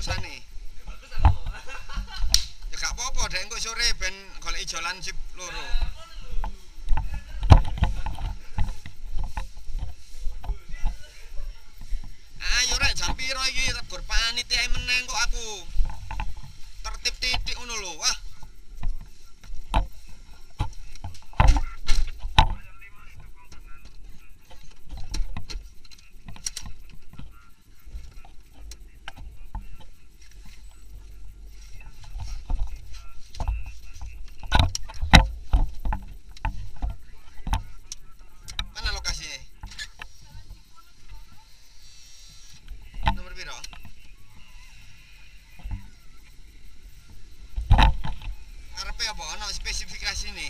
bagus? Ya gak apa-apa, ada engko sore ben golek jalan sip loro. Ah, Ayo rek jam piro iki tegur panitia meneng kok aku. Tertip titik ngono lho. Wah. Apa ana spesifikasi nih?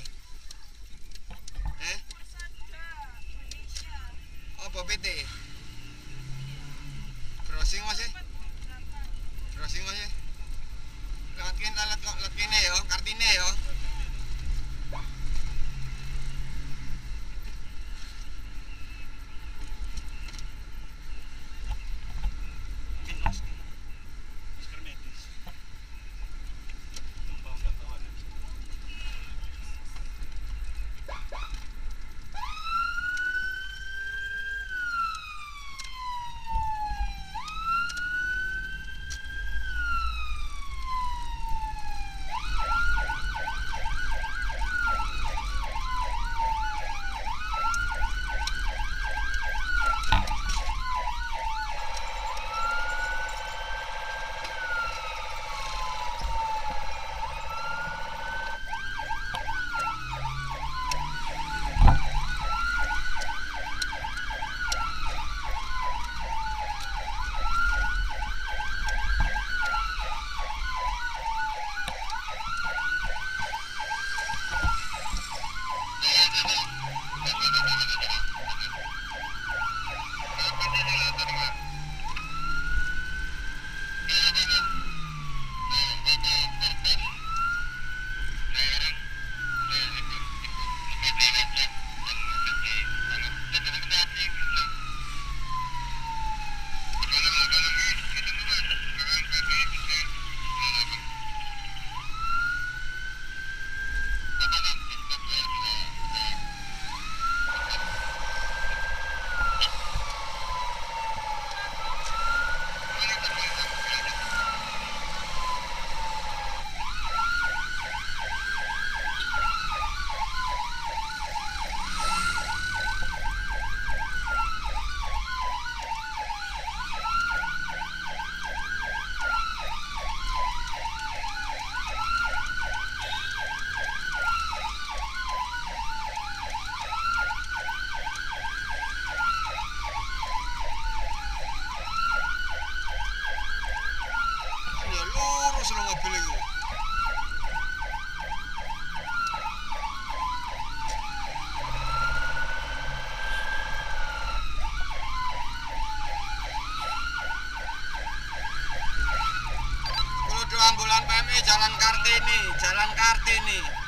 Ambulan PMI Jalan Kartini, Jalan Kartini.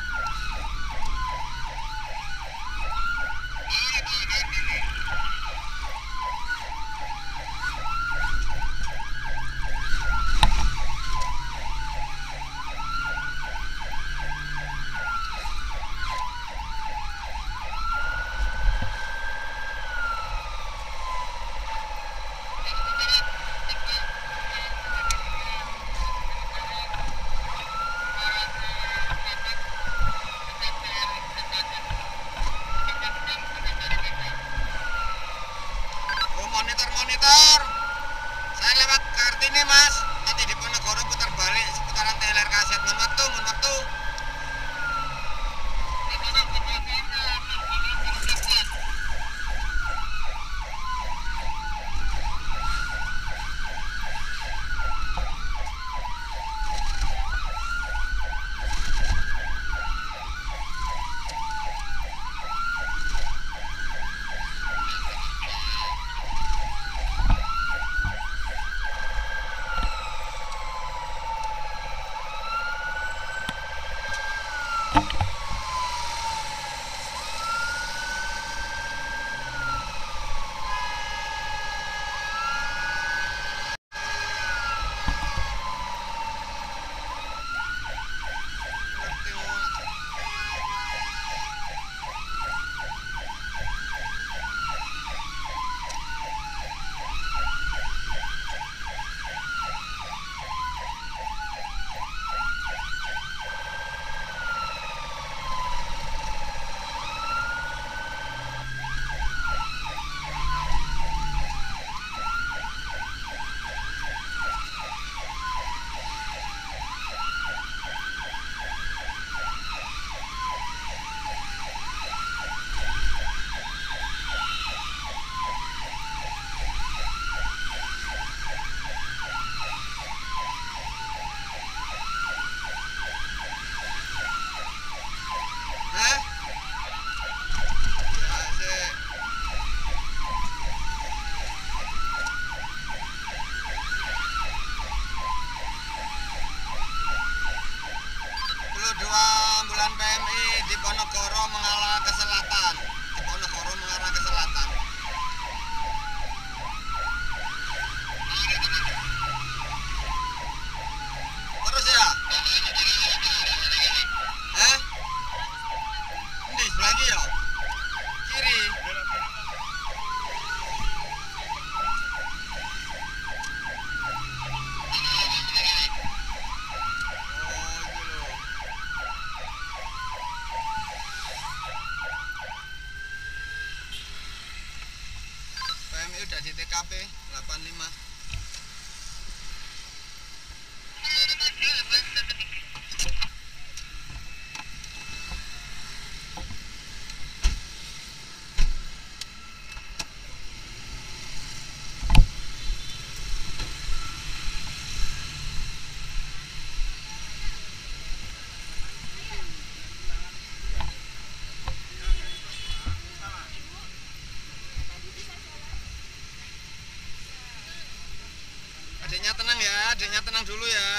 ya, adiknya tenang dulu ya.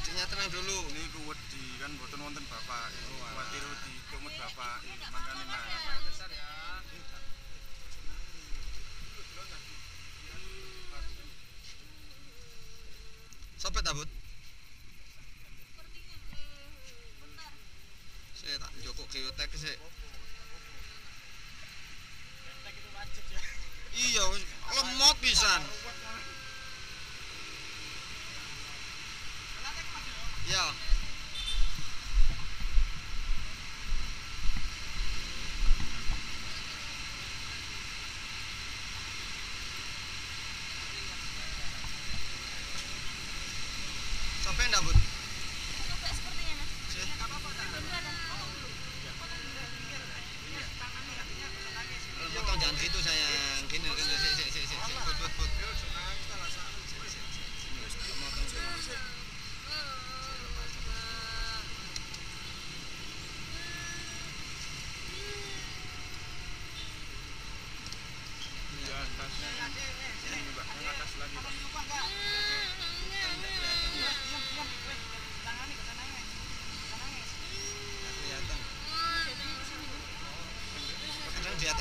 Adiknya tenang dulu. Ini kuwedi kan boten wonten bapak. Kuwatir di kumut bapak. Ini Makane nah. Besar ya. Sopet abut. Saya joko kiyotek sih. Iya, lemot pisan. Yeah.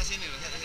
sini loh.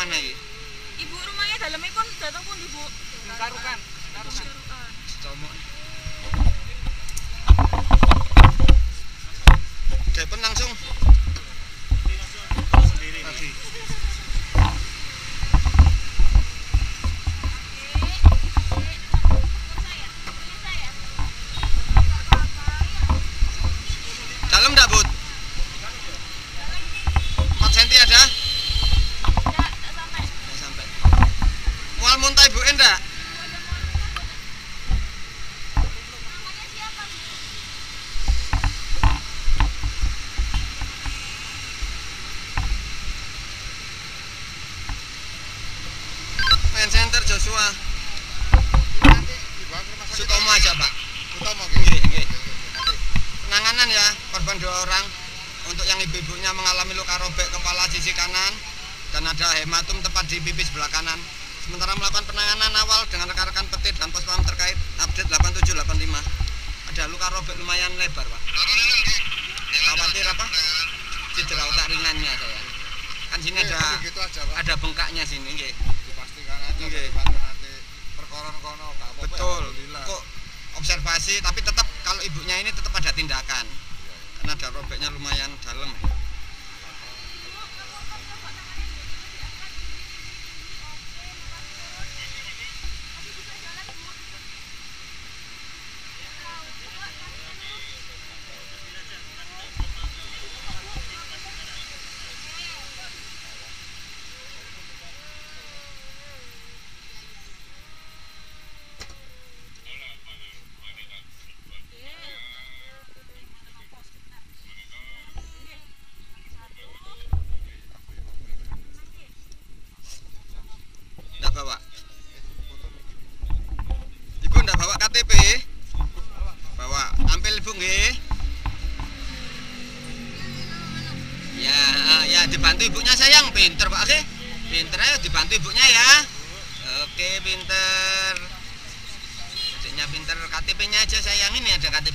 mana? Ibu rumahnya dalam dateng pun Ibu? Karukan. nya aja sayang ini ada kata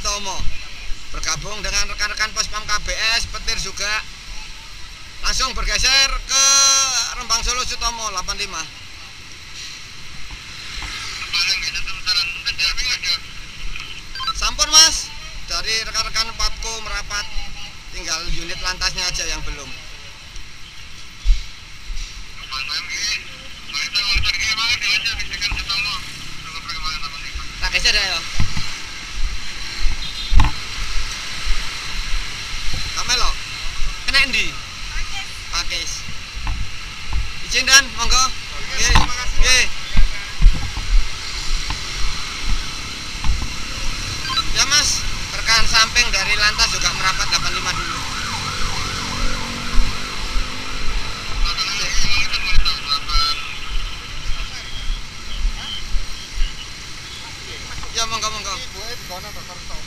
Utomo. Bergabung dengan rekan-rekan Pospam KBS petir juga. Langsung bergeser ke Rembang Solo Sutomo 85 Sampun mas. Dari rekan-rekan patku merapat Tinggal unit lantasnya aja yang belum. Tak geser ya Kamelo. Kena endi? Pakis. Izin dan monggo. Nggih. oke Ya Mas, rekan samping dari lantas juga merapat 85 dulu. Ya monggo monggo. Ibu e di dokter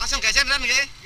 langsung geser dan gitu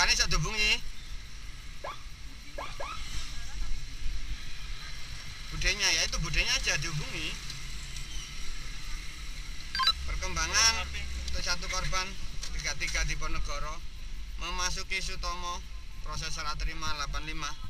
keluarganya bisa dihubungi. Budenya ya itu budenya aja dihubungi. Perkembangan untuk satu korban 33 di Ponegoro memasuki Sutomo proses serah terima 85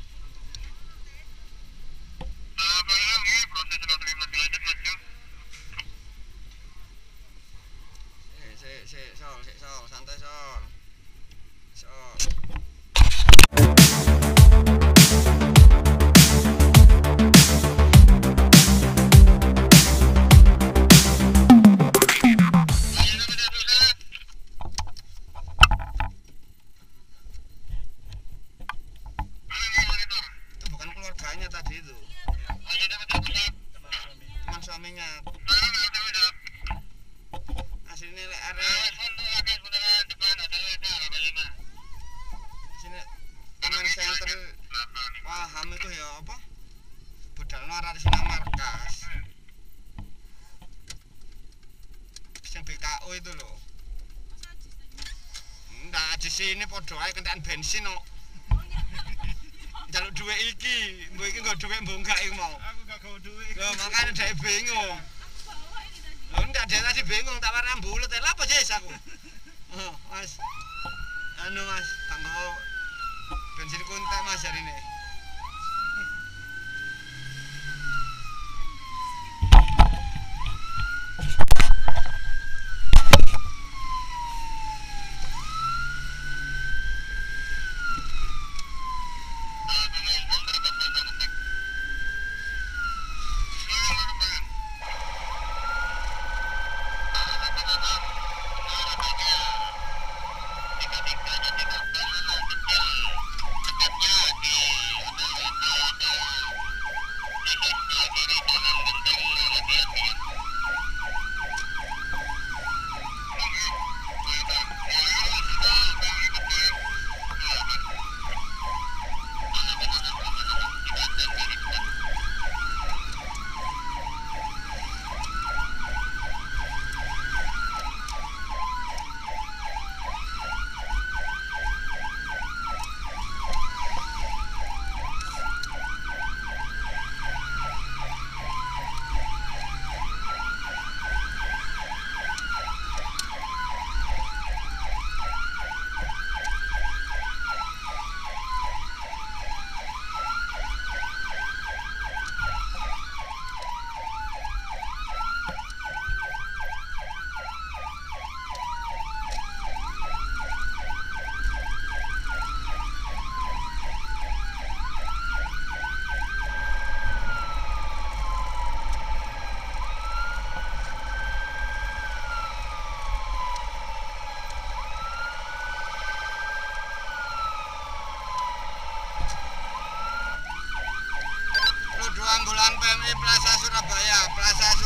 enggak mau Aku gak gawe duit. lho makanya dia bingung. Lho ndak dia tadi bingung tak warna bulut lha apa jes aku? Oh mas. Anu mas kanggo bensin kuntek mas hari ini ambulan PMI Plaza Surabaya Plaza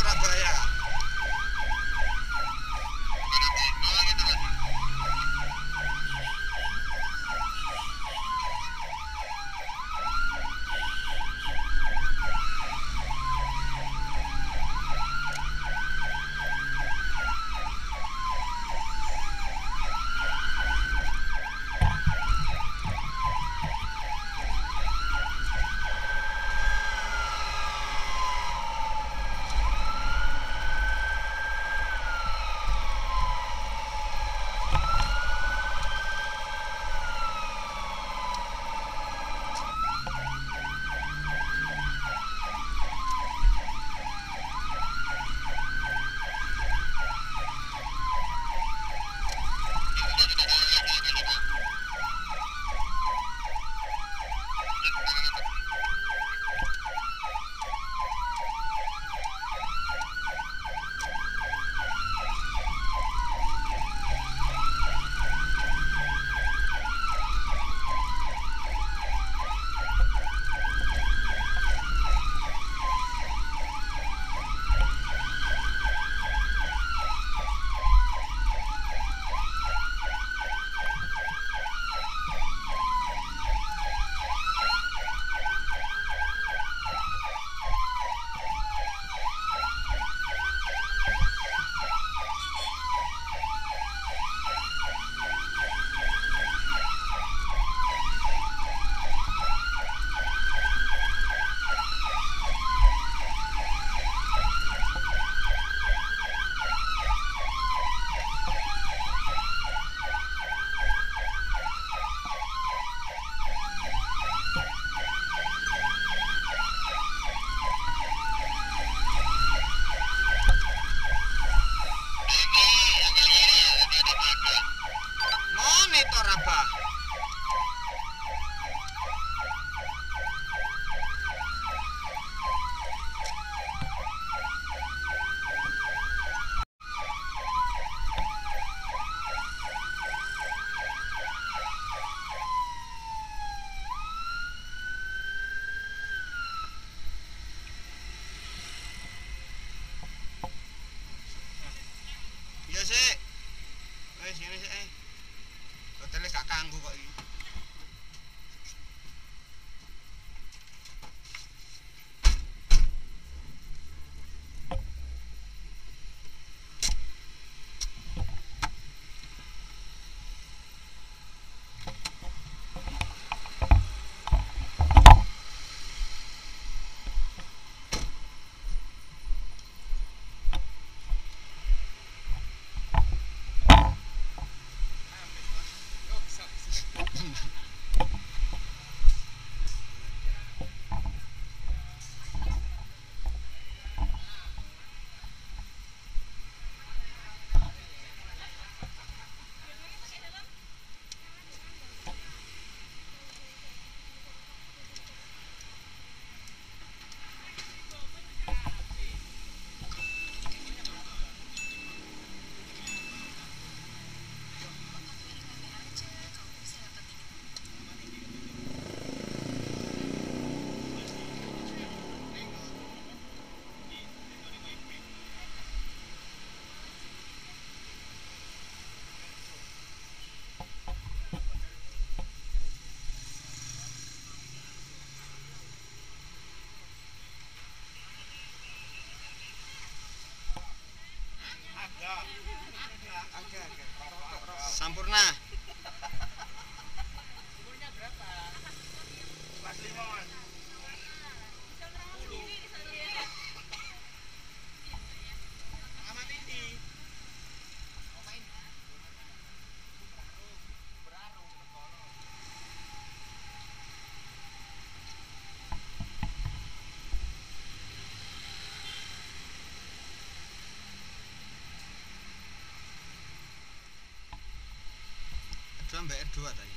mbak dua tadi.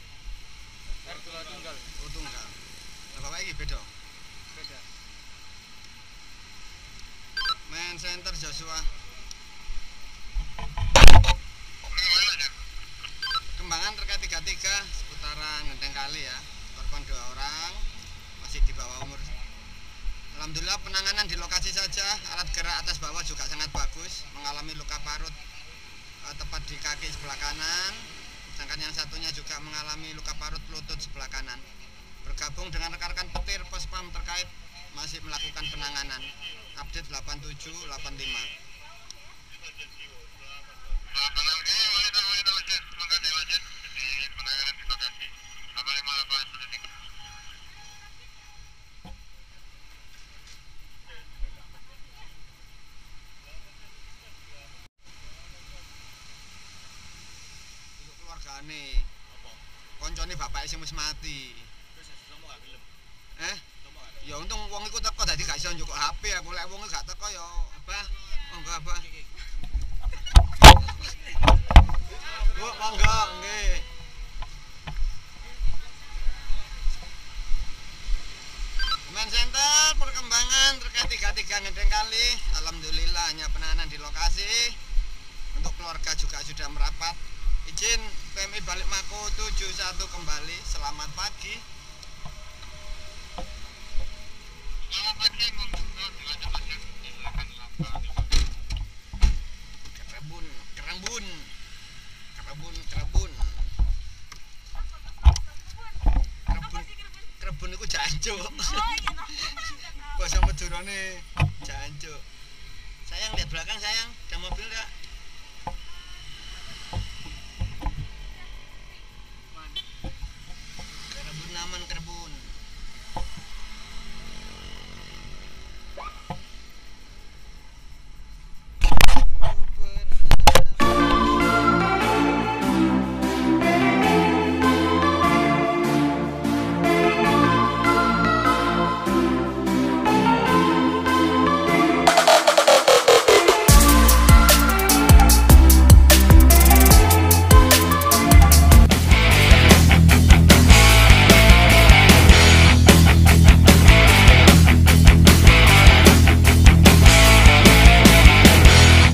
Kartu tunggal. Oh tunggal. Lah bapak iki beda. Beda. Main center Joshua. Kembangan terkait 33 seputaran Genteng Kali ya. Korban dua orang masih di bawah umur. Alhamdulillah penanganan di lokasi saja alat gerak atas bawah juga sangat bagus mengalami luka parut eh, tepat di kaki sebelah kanan sedangkan yang satunya juga mengalami luka parut lutut sebelah kanan. Bergabung dengan rekan-rekan petir pospam terkait masih melakukan penanganan. Update 8785. Wis mati. Eh? Ya untung wong iku teko dadi gak iso njukuk HP aku. Lek wong gak teko ya apa? Monggo apa. Bu, monggo nggih. Command Center perkembangan terkait tiga tiga ngedeng kali. Alhamdulillah hanya penanganan di lokasi. Untuk keluarga juga sudah merapat izin PMI balik Mako 71 kembali. Selamat pagi. Kerebun kerebun kerebun kerebun kerebun kerebun itu jancuk. Oh iya bahasa Madurane jancuk. Sayang lihat belakang sayang. Ada mobil